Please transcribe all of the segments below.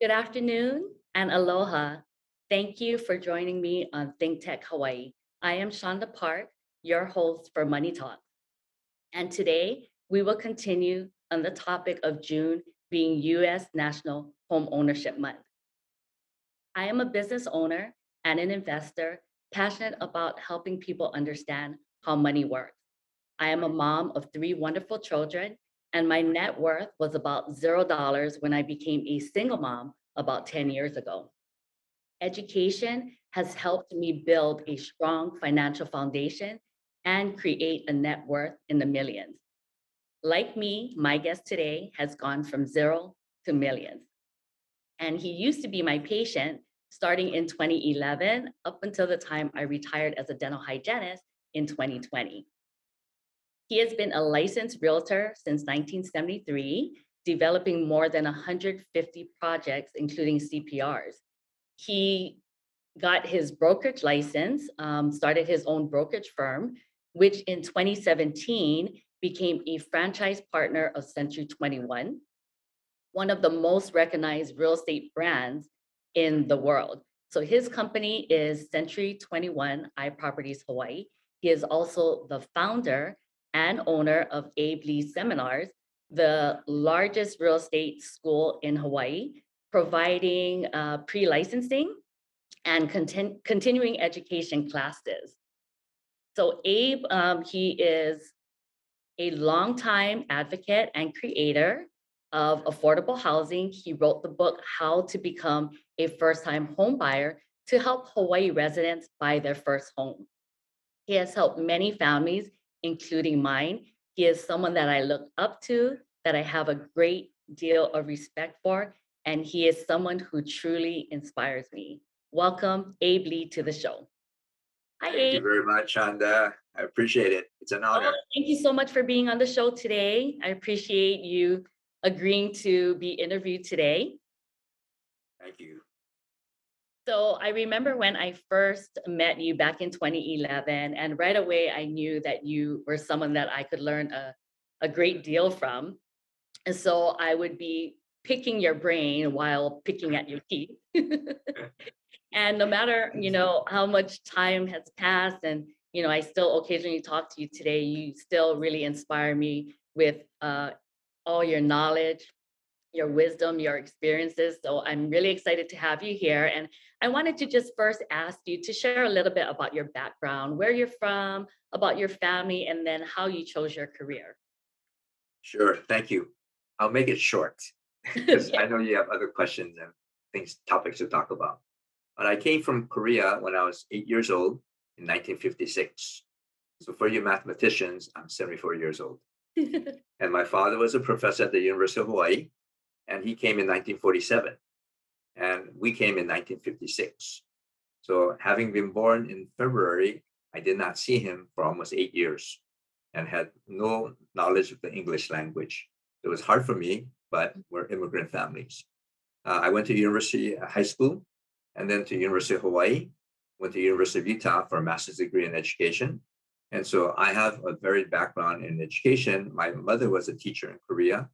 Good afternoon and aloha. Thank you for joining me on Think Tech Hawaii. I am Chanda Park, your host for Money Talk. And today we will continue on the topic of June being US National Home Ownership Month. I am a business owner and an investor passionate about helping people understand how money works. I am a mom of three wonderful children, and my net worth was about zero dollars when I became a single mom about 10 years ago. Education has helped me build a strong financial foundation and create a net worth in the millions. Like me, my guest today has gone from zero to millions. And he used to be my patient starting in 2011 up until the time I retired as a dental hygienist in 2020. He has been a licensed realtor since 1973, developing more than 150 projects, including CPRs. He got his brokerage license, um, started his own brokerage firm, which in 2017 became a franchise partner of Century 21, one of the most recognized real estate brands in the world. So his company is Century 21 iProperties Hawaii. He is also the founder and owner of Abe Lee Seminars, the largest real estate school in Hawaii, providing uh, pre-licensing and content, continuing education classes. So Abe, um, he is a longtime advocate and creator of affordable housing. He wrote the book, How to Become a First-Time Home Buyer to help Hawaii residents buy their first home. He has helped many families, including mine. He is someone that I look up to, that I have a great deal of respect for, and he is someone who truly inspires me. Welcome, Abe Lee, to the show. Hi, Thank Abe. you very much, Chanda. Uh, I appreciate it. It's an honor. Oh, thank you so much for being on the show today. I appreciate you agreeing to be interviewed today. Thank you. So I remember when I first met you back in 2011, and right away I knew that you were someone that I could learn a, a great deal from. And so I would be picking your brain while picking at your teeth. and no matter, you know, how much time has passed and, you know, I still occasionally talk to you today, you still really inspire me with uh, all your knowledge, your wisdom, your experiences. So I'm really excited to have you here. And I wanted to just first ask you to share a little bit about your background, where you're from, about your family, and then how you chose your career. Sure, thank you. I'll make it short because yeah. I know you have other questions and things, topics to talk about. But I came from Korea when I was eight years old in 1956. So for you mathematicians, I'm 74 years old. and my father was a professor at the University of Hawaii, and he came in 1947, and we came in 1956. So having been born in February, I did not see him for almost eight years and had no knowledge of the English language. It was hard for me, but we're immigrant families. Uh, I went to university uh, high school and then to University of Hawaii, went to University of Utah for a master's degree in education. And so I have a varied background in education. My mother was a teacher in Korea,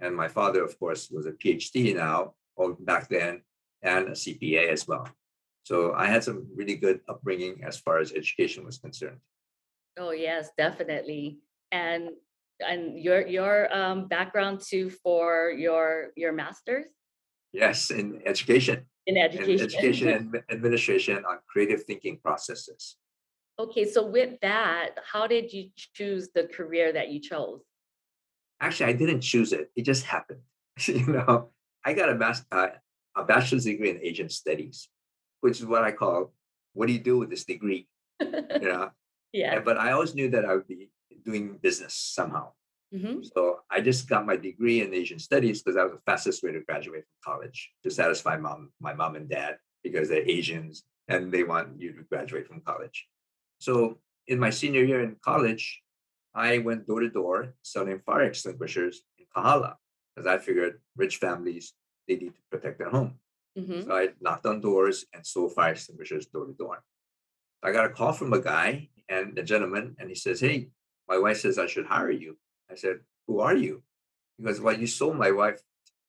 and my father, of course, was a PhD now, or back then, and a CPA as well. So I had some really good upbringing as far as education was concerned. Oh yes, definitely. And and your your um, background too for your your master's. Yes, in education. In education. In education and administration on creative thinking processes. Okay, so with that, how did you choose the career that you chose? Actually, I didn't choose it. It just happened. you know, I got a, mas- uh, a bachelor's degree in Asian studies, which is what I call, what do you do with this degree? you know? Yeah. but I always knew that I would be doing business somehow. Mm-hmm. So I just got my degree in Asian studies because that was the fastest way to graduate from college to satisfy mom, my mom and dad because they're Asians and they want you to graduate from college. So in my senior year in college, I went door to door selling fire extinguishers in Kahala because I figured rich families they need to protect their home. Mm-hmm. So I knocked on doors and sold fire extinguishers door to door. I got a call from a guy and a gentleman, and he says, "Hey, my wife says I should hire you." I said, "Who are you?" He goes, "Well, you sold my wife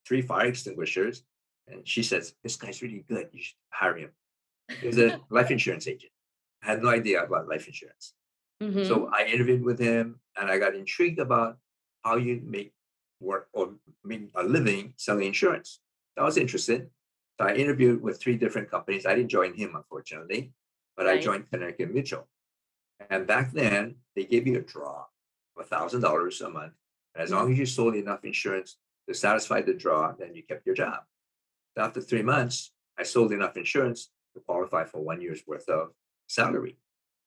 three fire extinguishers, And she says, This guy's really good. You should hire him. He was a life insurance agent. I had no idea about life insurance. Mhm. So I interviewed with him and I got intrigued about how you make work or make a living selling insurance. I was interested. So I interviewed with three different companies. I didn't join him, unfortunately, but I joined Connecticut Mutual. And back then, they gave you a draw of $1,000 a month. And as long as you sold enough insurance to satisfy the draw, then you kept your job. So after three months, I sold enough insurance to qualify for one year's worth of salary.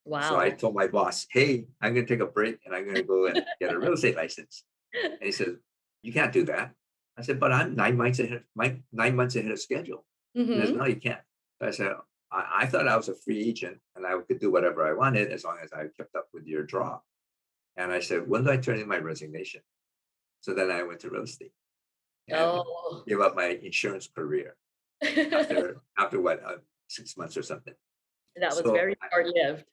So I told my boss, hey, I'm going to take a break and I'm going to go and get a real estate license. And he said, you can't do that. I said, but I'm nine months ahead, my, nine months ahead of schedule. He says, Mhm. no, you can't. So I said, I, I thought I was a free agent and I could do whatever I wanted as long as I kept up with your draw. And I said, when do I turn in my resignation? So then I went to real estate and Oh. gave up my insurance career after, after what, uh, six months or something. That was So very I- short-lived.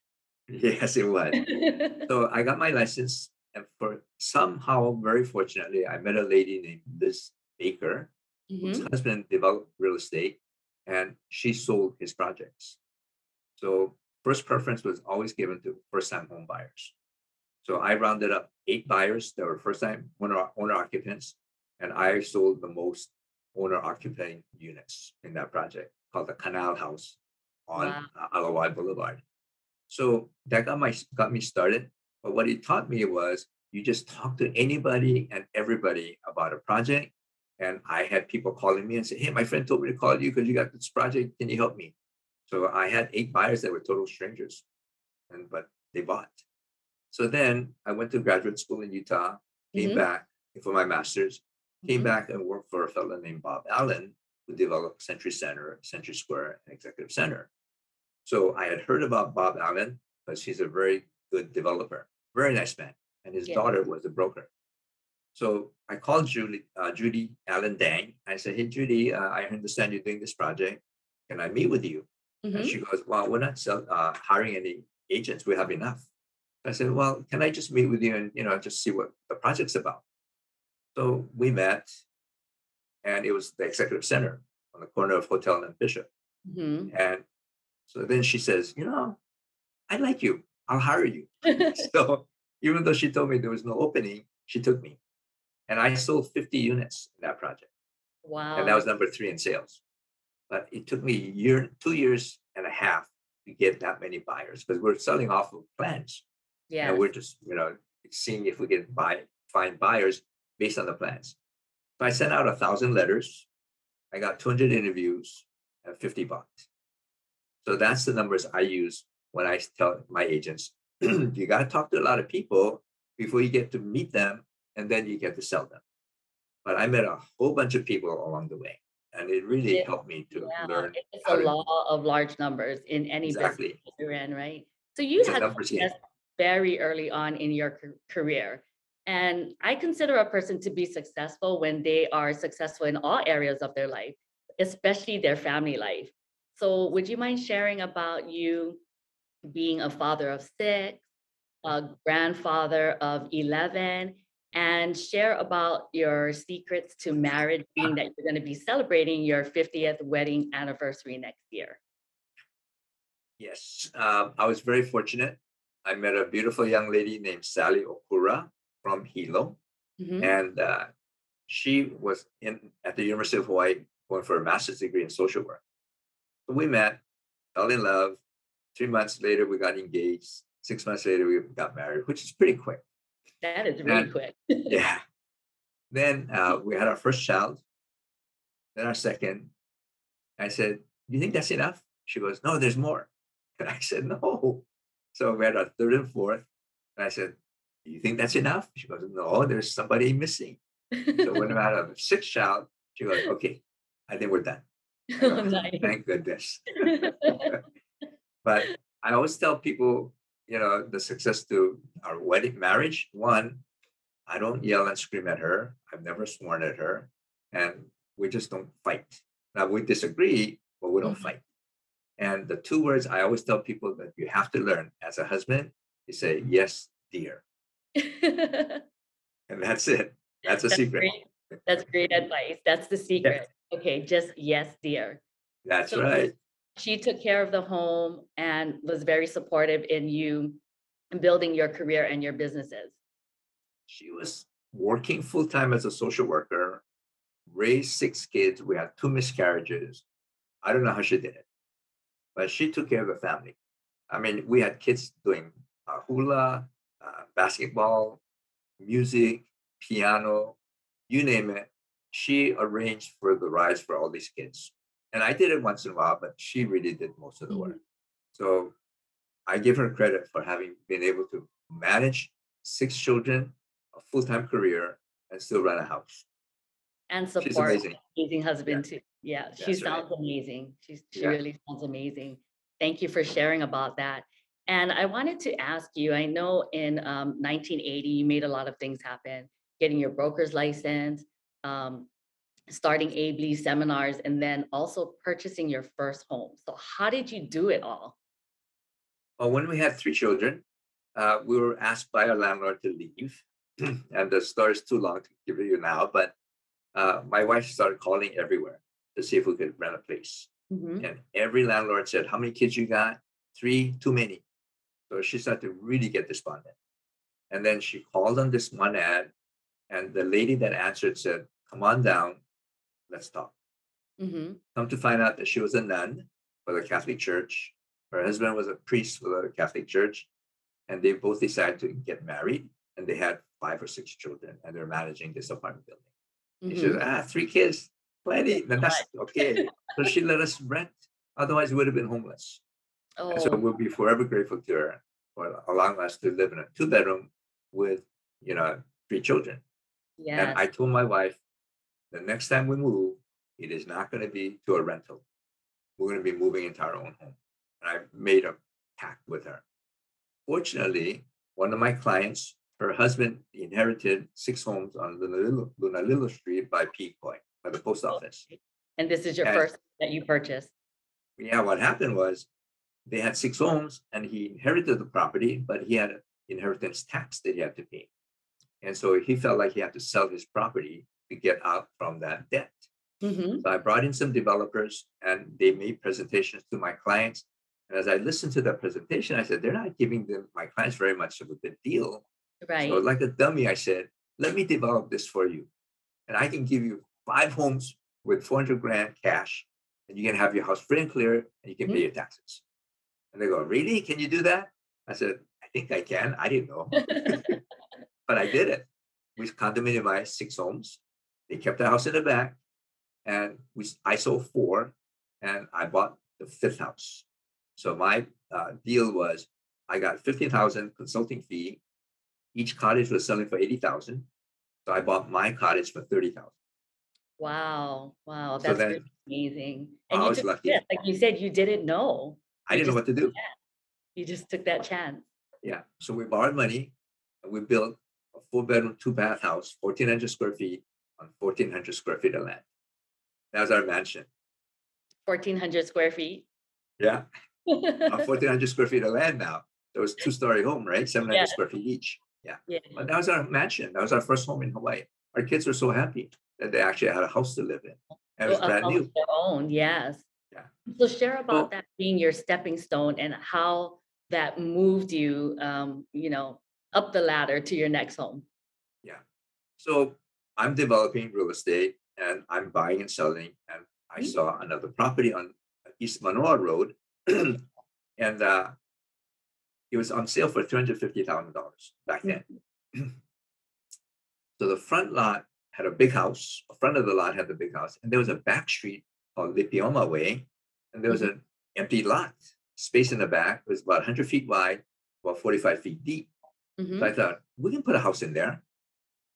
Yes, it was. So I got my license, and for somehow, very fortunately, I met a lady named Liz Baker, whose Mhm. husband developed real estate, and she sold his projects. So first preference was always given to first-time home buyers. So I rounded up eight buyers that were first-time owner owner occupants, and I sold the most owner occupying units in that project called the Canal House on Wow. Ala Wai Boulevard. So that got my got me started. But what it taught me was you just talk to anybody and everybody about a project. And I had people calling me and say, Hey, my friend told me to call you because you got this project. Can you help me? So I had eight buyers that were total strangers. And but they bought. So then I went to graduate school in Utah, came Mhm. back for my master's, came Mhm. back and worked for a fellow named Bob Allen, who developed Century Center, Century Square, and Executive Center. So I had heard about Bob Allen because he's a very good developer, very nice man, and his Yeah. daughter was a broker. So I called Julie, uh, Judy Allen Dang. I said, "Hey Judy, uh, I understand you're doing this project. Can I meet with you?" And Mhm. she goes, "Well, we're not sell, uh, hiring any agents. We have enough." I said, "Well, can I just meet with you and you know just see what the project's about?" So we met, and it was the executive center on the corner of Hotel and Bishop. Mhm. And so then she says, You know, I like you. I'll hire you. So even though she told me there was no opening, she took me. And I sold 50 units in that project. Wow. And that was number three in sales. But it took me a year, two years and a half to get that many buyers because we're selling off of plans. Yeah. And we're just, you know, seeing if we can buy find buyers based on the plans. So I sent out a thousand letters. I got 200 interviews and 50 bought. So that's the numbers I use when I tell my agents, you got to talk to a lot of people before you get to meet them and then you get to sell them. But I met a whole bunch of people along the way and it really helped me to Yeah, learn it's a to- law of large numbers in any business exactly. that you're in, right? So you It's had success very early on in your career. And I consider a person to be successful when they are successful in all areas of their life, especially their family life. So would you mind sharing about you being a father of six, a grandfather of 11, and share about your secrets to marriage, being that you're going to be celebrating your 50th wedding anniversary next year? Yes, um, I was very fortunate. I met a beautiful young lady named Sally Okura from Hilo, Mhm. and uh, she was in at the University of Hawaii going for a master's degree in social work. So we met, fell in love. Three months later, we got engaged. Six months later, we got married, which is pretty quick. That is really And- quick. Yeah. Then uh, we had our first child, then our second. I said, Do "You think that's enough?" She goes, "No, there's more." And I said, "No." So we had our third and fourth. And I said, "Do you think that's enough?" She goes, "No, there's somebody missing." So when we had our sixth child, she goes, "Okay, I think we're done." I Nice. Thank goodness. But I always tell people, you know, the success to our wedding marriage. One, I don't yell and scream at her. I've never sworn at her. And we just don't fight. Now we disagree, but we don't Mhm. fight. And the two words I always tell people that you have to learn as a husband, you say, yes, dear. And that's it. That's a That's secret. great. That's great advice. That's the secret. Okay, just yes, dear. That's So right. she took care of the home and was very supportive in you building your career and your businesses. She was working full time as a social worker, raised six kids. We had two miscarriages. I don't know how she did it, but she took care of the family. I mean, we had kids doing uh, hula, uh, basketball, music, piano, you name it. She arranged for the rides for all these kids. And I did it once in a while, but she really did most of the Mhm. work. So I give her credit for having been able to manage six children, a full time career, and still run a house. And support She's amazing. amazing husband too. Yeah, she That's right. sounds amazing. She's she Yeah. really sounds amazing. Thank you for sharing about that. And I wanted to ask you, I know in um, 1980 you made a lot of things happen, getting your broker's license, um, starting Abe Lee seminars, and then also purchasing your first home. So how did you do it all? Well, when we had three children, uh, we were asked by our landlord to leave. and the story is too long to give you now, but uh, my wife started calling everywhere to see if we could rent a place. Mhm. And every landlord said, How many kids you got? Three, too many. So she started to really get despondent. And then she called on this one ad, and the lady that answered said, Come on down, let's talk. Mhm. Come to find out that she was a nun for the Catholic Church. Her husband was a priest for the Catholic Church. And they both decided to get married. And they had five or six children, and they're managing this apartment building. And she said, Ah, three kids, plenty. Then that's okay. so she let us rent. Otherwise, we would have been homeless. And so Oh, we'll be forever grateful to her for allowing us to live in a two bedroom with, you know, three children. And. I told my wife, the next time we move, it is not going to be to a rental. We're going to be moving into our own home. And I made a pact with her. Fortunately, one of my clients, her husband inherited six homes on Lunalilo, Lunalilo Street by Piikoi, by the post oh, office. And this is your and- first that you purchased. Yeah, what happened was they had six homes and he inherited the property, but he had an inheritance tax that he had to pay. And so he felt like he had to sell his property to get out from that debt. Mhm. So I brought in some developers and they made presentations to my clients. And as I listened to that presentation, I said, they're not giving them my clients very much of a good deal. Right. So like a dummy, I said, let me develop this for you. And I can give you five homes with 400 grand cash and you can have your house free and clear and you can pay your taxes. And they go, really? Can you do that? I said, I think I can. I didn't know, but I did it. We condominiumized six homes. They kept the house in the back and we, I sold four and I bought the fifth house. So my uh, deal was I got 15,000 consulting fee. Each cottage was selling for 80,000. So I bought my cottage for 30,000. Wow, wow, So that's then- really amazing. I And you was lucky. like you said, you didn't know. I You didn't know what to do. You just took that chance. Yeah. So we borrowed money and we built a four bedroom, two bath house, 1,400 square feet on 1,400 square feet of land. That was our mansion. Fourteen hundred square feet. Yeah. On 1,400 square feet of land now. There was two story home, right? 700 Yeah. square feet each. Yeah. Yeah. But that was our mansion. That was our first home in Hawaii. Our kids were so happy that they actually had a house to live in. And it was brand new. Their own, yes. Yeah. So share about Well- that being your stepping stone and how that moved you, um, you know, up the ladder to your next home. Yeah. So I'm developing real estate and I'm buying and selling. And I Mm. saw another property on East Manoa Road. and uh, it was on sale for $350,000 back then. so the front lot had a big house. The front of the lot had the big house. And there was a back street called Lipioma Way. And there was an empty lot. Space in the back It was about 100 feet wide, about 45 feet deep. Mhm. So I thought we can put a house in there.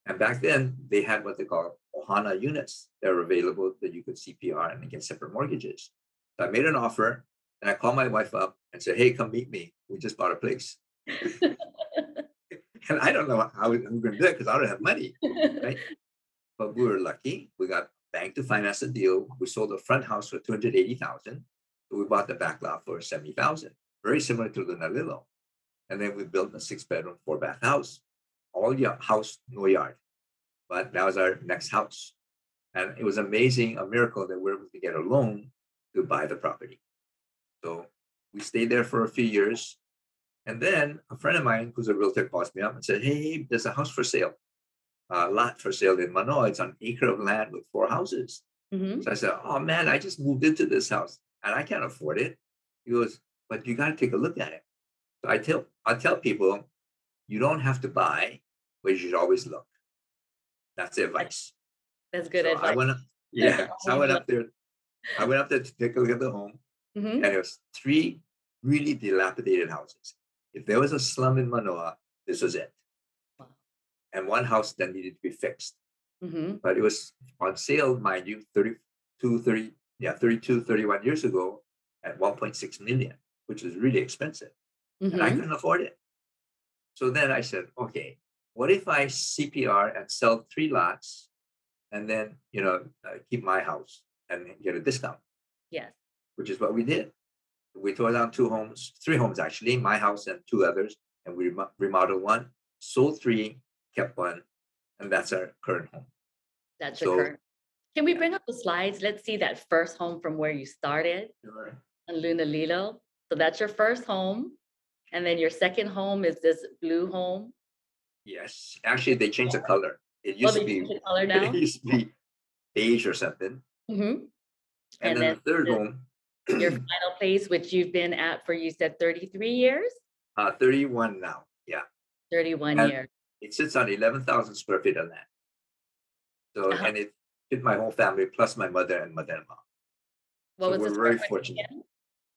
And back then they had what they call Ohana units that were available that you could CPR and get separate mortgages. So I made an offer and I called my wife up and said, Hey, come meet me. We just bought a place. And I don't know how I'm going to do it because I don't have money. Right. But we were lucky. We got bank to finance the deal. We sold the front house for 280,000. We bought the back lot for 70,000. Very similar to Lunalilo. And then we built a six bedroom, four bath house. All your house, no yard. But that was our next house. And it was amazing, a miracle that we were able to get a loan to buy the property. So we stayed there for a few years. And then a friend of mine who's a realtor calls me up and said, Hey, there's a house for sale, a lot for sale in Manoa. It's an acre of land with four houses. Mhm. So I said, Oh man, I just moved into this house and I can't afford it. He goes, But you got to take a look at it. So I tell I tell people, you don't have to buy, but you should always look. That's the advice. That's good So I advice. went up, yeah. So I went up there. I went up there to take a look at the home, Mhm. and it was three really dilapidated houses. If there was a slum in Manoa, this was it. Wow. And one house that needed to be fixed. Mhm. But it was on sale, mind you, 32, 30, yeah, 32, 31 years ago at 1.6 million, which is really expensive. And I Mhm. couldn't afford it. So then I said, okay, what if I CPR and sell three lots and then, you know, uh, keep my house and get a discount, Yes. which is what we did. We tore down two homes, three homes actually, my house and two others, and we remo- remodeled one, sold three, kept one, and that's our current home. That's your So- current. Can we bring up the slides? Let's see that first home from where you started in Lunalilo. So that's your first home. And then your second home is this blue home. Yes, actually, they changed the color. It Oh, used they to be, the color now? it used to be beige or something. Mhm. And, And then, then the third home, Your final place, which you've been at for, you said 33 years? uh, 31 now. Yeah. 31 And- years. It sits on eleven thousand square feet of land. So, Uh-huh. and it fit my whole family plus my mother and mother-in-law. What so was we're very fortunate. again?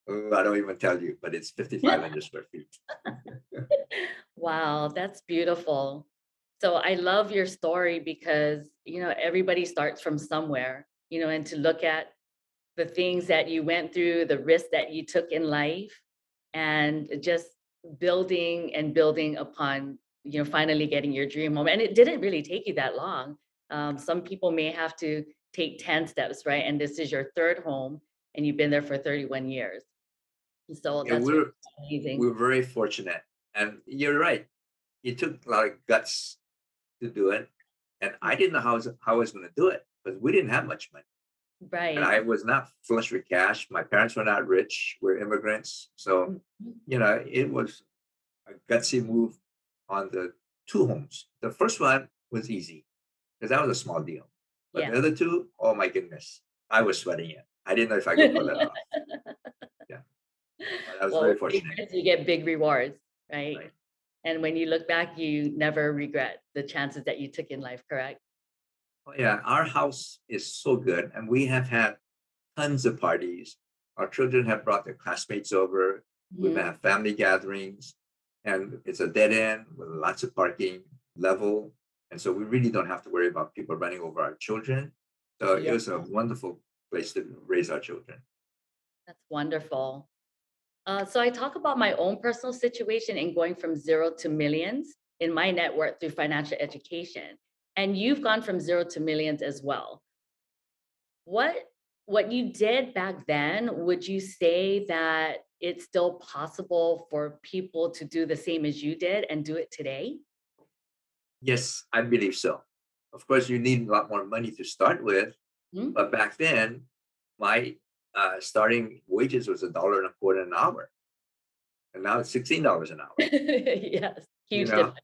I don't even tell you, but it's fifty-five hundred square feet. Wow, that's beautiful. So I love your story because, you know, everybody starts from somewhere, you know, and to look at the things that you went through, the risks that you took in life, and just building and building upon, you know, finally getting your dream home. And it didn't really take you that long. Um, some people may have to take 10 steps, right? And this is your third home, and you've been there for 31 years. So Yeah, that's we're, amazing. we're very fortunate. And you're right. It took a lot of guts to do it. And I didn't know how, I was- how I was gonna do it, because we didn't have much money. Right. And I was not flush with cash. My parents were not rich. We're immigrants. So Mhm. you know, it was a gutsy move on the two homes. The first one was easy because that was a small deal. But Yeah. the other two, oh my goodness, I was sweating it. I didn't know if I could pull it off. Yeah. I was Well, very fortunate. You get big rewards, right? Right. And when you look back, you never regret the chances that you took in life, correct? Oh, yeah, our house is so good, and we have had tons of parties. Our children have brought their classmates over. We've Mhm. had family gatherings, and it's a dead end with lots of parking, level. And so we really don't have to worry about people running over our children. So it was a wonderful place to raise our children. That's wonderful. Uh, so I talk about my own personal situation and going from zero to millions in my network through financial education. And you've gone from zero to millions as well. What what you did back then, would you say that it's still possible for people to do the same as you did and do it today? Yes, I believe so. Of course, you need a lot more money to start with, Mhm. but back then, my uh, starting wages was a dollar and a quarter an hour. And now it's $16 an hour. yes, huge know, difference.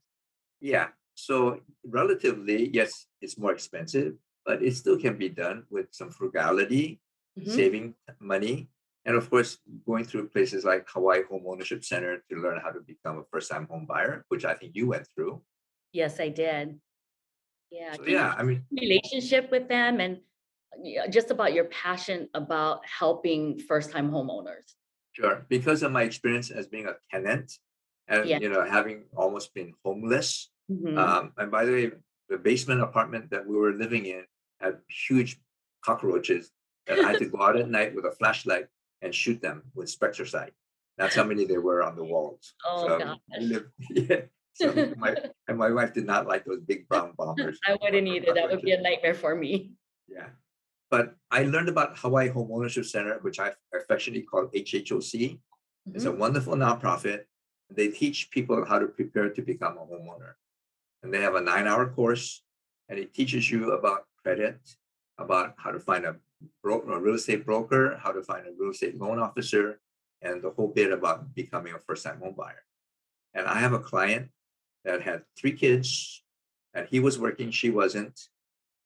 Yeah. So relatively, yes, it's more expensive, but it still can be done with some frugality, Mhm. saving money, and of course, going through places like Hawaii Home Ownership Center to learn how to become a first-time home buyer, which I think you went through. Yes, I did. Yeah. So yeah, I mean, relationship with them and just about your passion about helping first-time homeowners. sure. Because of my experience as being a tenant, and Yeah. you know, having almost been homeless. Mhm. Um, and by the way, the basement apartment that we were living in had huge cockroaches that I had to go out at night with a flashlight and shoot them with Spectracide. That's how many there were on the walls. Oh, so gosh. yeah. So my and my wife did not like those big brown bombers. I wouldn't either. That would be a nightmare for me. Yeah. But I learned about Hawaii Home Ownership Center, which I affectionately call HHOC. It's a Mhm. wonderful nonprofit. They teach people how to prepare to become a homeowner. And they have a nine hour course and it teaches you about credit, about how to find a broker, a real estate broker, how to find a real estate loan officer, and the whole bit about becoming a first-time home buyer. And I have a client that had three kids, and he was working, she wasn't,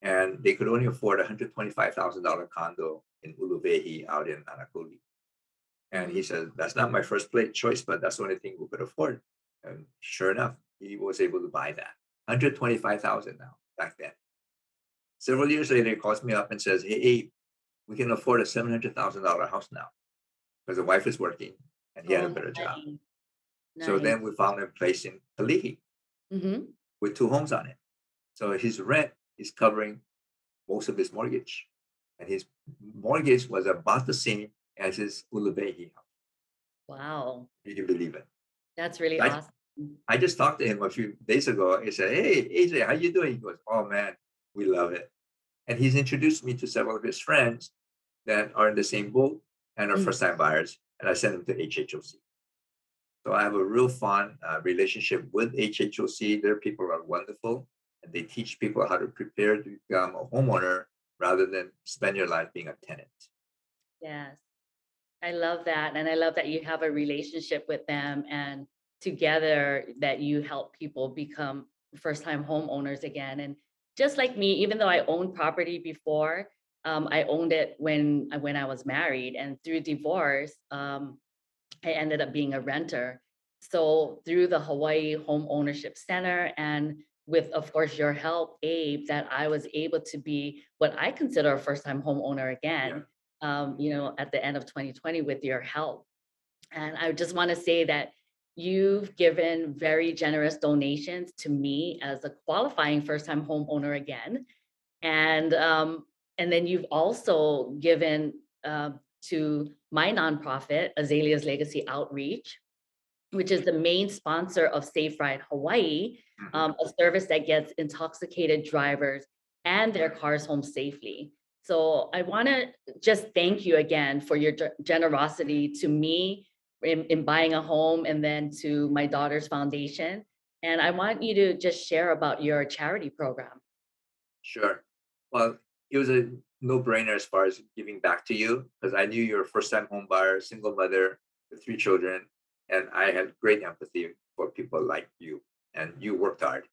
and they could only afford a hundred twenty-five thousand dollar condo in Uluvehi out in Nanakuli. And he said, "That's not my first plate choice, but that's the only thing we could afford." And sure enough, he was able to buy that. Hundred twenty-five thousand now back then. Several years later, he calls me up and says, "Hey, Abe, we can afford a seven hundred thousand dollar house now because the wife is working and he had a Oh, better job." nice, So then we found a place in Kalihi Mhm. with two homes on it. So his rent is covering most of his mortgage. And his mortgage was about the same as his Uluvehi house. Wow, You can believe it. that's really I- awesome. I just talked to him a few days ago. He said, Hey, AJ, how you doing? He goes, Oh man, we love it. And he's introduced me to several of his friends that are in the same boat and are Mm. first time buyers. And I sent them to HHOC. So I have a real fun uh, relationship with HHOC. Their people are wonderful they teach people how to prepare to become a homeowner rather than spend your life being a tenant. Yes. I love that. And I love that you have a relationship with them and together that you help people become first time homeowners again. And just like me, even though I owned property before, um, I owned it when I- when I was married and through divorce, um, I ended up being a renter. So through the Hawaii Home Ownership Center and with, of course, your help, Abe, that I was able to be what I consider a first-time homeowner again. Um, you know, at the end of 2020 with your help. And I just want to say that you've given very generous donations to me as a qualifying first-time homeowner again. And um, and then you've also given uh, to my nonprofit, Azalea's Legacy Outreach, which is the main sponsor of Safe Ride Hawaii, Mhm. um, a service that gets intoxicated drivers and their cars home safely. So I want to just thank you again for your generosity to me in, in buying a home and then to my daughter's foundation. And I want you to just share about your charity program. Sure. Well, it was a no-brainer as far as giving back to you because I knew you're a first-time home buyer, single mother with three children, and I had great empathy for people like you, and you worked hard.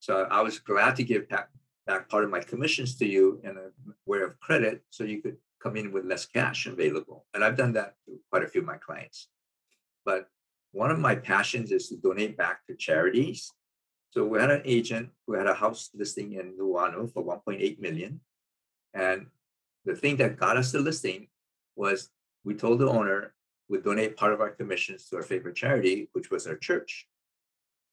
So I was glad to give back, back part of my commissions to you in a way of credit, so you could come in with less cash available. And I've done that to quite a few of my clients. But one of my passions is to donate back to charities. So we had an agent who had a house listing in Nuuanu for 1.8 million. And the thing that got us the listing was we told the owner we'd donate part of our commissions to our favorite charity, which was our church.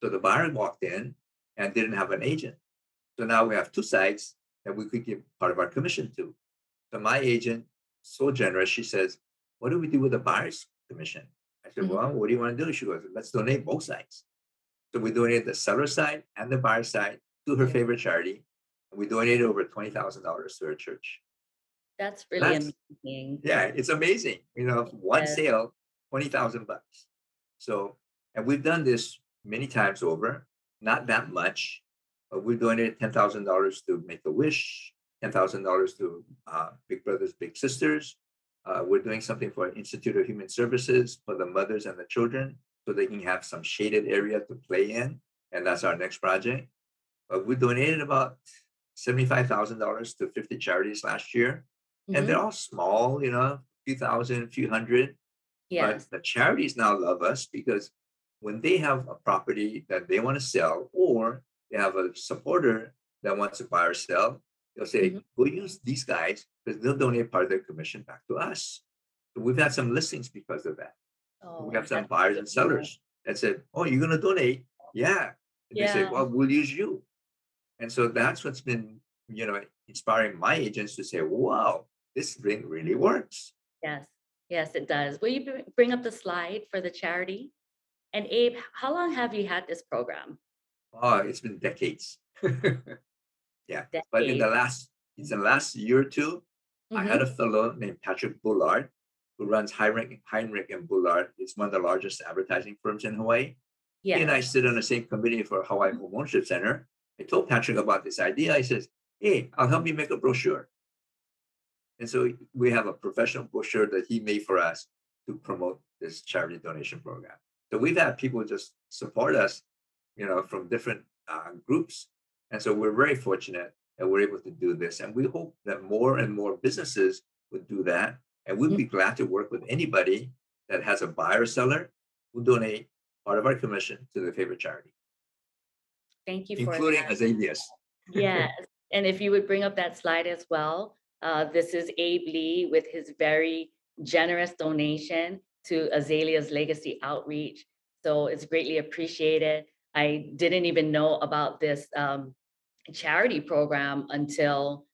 So the buyer walked in and didn't have an agent. So now we have two sites that we could give part of our commission to. So my agent, so generous, she says, What do we do with the buyer's commission? I said, Mhm. Well, what do you want to do? She goes, Let's donate both sides. So we donated the seller side and the buyer side to her favorite charity. And we donated over $20,000 to her church. That's really That's- amazing. Yeah, it's amazing. You know, one Yes. sale, 20,000 bucks. So, and we've done this many times over, not that much. But we donated $10,000 to Make a Wish, $10,000 to uh, Big Brothers Big Sisters. Uh, we're doing something for Institute of Human Services for the mothers and the children so they can have some shaded area to play in. And that's our next project. But we donated about $75,000 to 50 charities last year and Mhm. they're all small, you know, a few thousand, a few hundred. Yes. But the charities now love us because when they have a property that they want to sell, or they have a supporter that wants to buy or sell, they'll say, Mhm. "Go use these guys because they'll donate part of their commission back to us." So we've had some listings because of that. Oh, we have some buyers and sellers that said, "Oh, you're going to donate? Yeah." And they say, "Well, we'll use you." And so that's what's been, you know, inspiring my agents to say, "Wow, this thing really works." Yes, yes, it does. Will you bring up the slide for the charity? And Abe, how long have you had this program? Oh, it's been decades. yeah, but in the last, in the last year or 2 I Mhm. had a fellow named Patrick Bullard who runs Heinrich, Heinrich and Bullard. It's one of the largest advertising firms in Hawaii. Yeah. He and I sit on the same committee for Hawaii Home Ownership Center. I told Patrick about this idea. I says, "Hey, I'll help you make a brochure." And so we have a professional brochure that he made for us to promote this charity donation program. So we've had people just support us, you know, from different uh, groups. And so we're very fortunate that we're able to do this. And we hope that more and more businesses would do that. And we'd be glad to work with anybody that has a buyer seller who donate part of our commission to their favorite charity. Thank you for including Azaleas. yes. And if you would bring up that slide as well, uh, this is Abe Lee with his very generous donation to Azalea's Legacy Outreach. So it's greatly appreciated. I didn't even know about this um, charity program until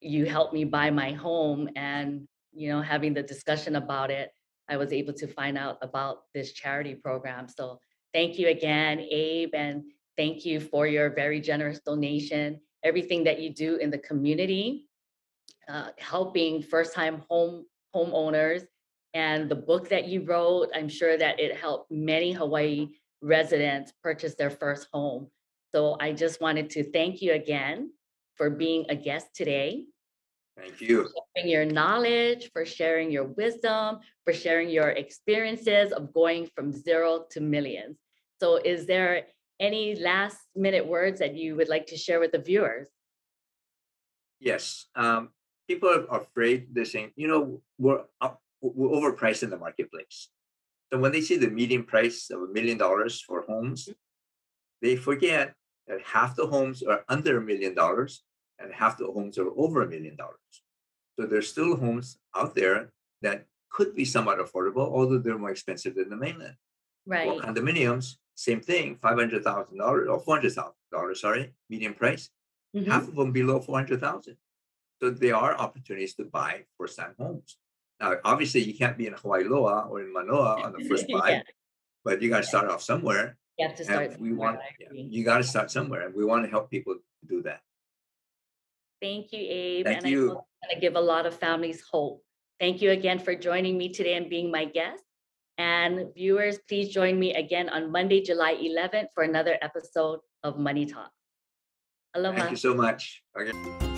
you helped me buy my home and you know having the discussion about it i was able to find out about this charity program so thank you again abe and thank you for your very generous donation everything that you do in the community uh, helping first time home homeowners and the book that you wrote i'm sure that it helped many hawaii residents purchase their first home so I just wanted to thank you again for being a guest today. Thank you. sharing your knowledge, for sharing your wisdom, for sharing your experiences of going from zero to millions. So, is there any last minute words that you would like to share with the viewers? Yes. Um, people are afraid, they're saying, you know, we're, up, we're overpriced in the marketplace. So, when they see the median price of a million dollars for homes, mm-hmm. they forget that half the homes are under a million dollars and half the homes are over a million dollars. So there's still homes out there that could be somewhat affordable, although they're more expensive than the mainland. Right. Well, condominiums, same thing, five hundred thousand dollars or four hundred thousand dollars, sorry, median price. Mm-hmm. Half of them below four hundred thousand. So there are opportunities to buy first-time homes. Now, obviously, you can't be in Hawaii Loa or in Manoa on the first buy, yeah. but you got to start off somewhere. You have to start. We want, yeah, you got to start somewhere, and we want to help people do that. Thank you, Abe. Thank and you. I hope to give a lot of families hope. Thank you again for joining me today and being my guest. And viewers, please join me again on Monday, July 11th for another episode of Money Talk. Aloha. Thank you so much. Okay.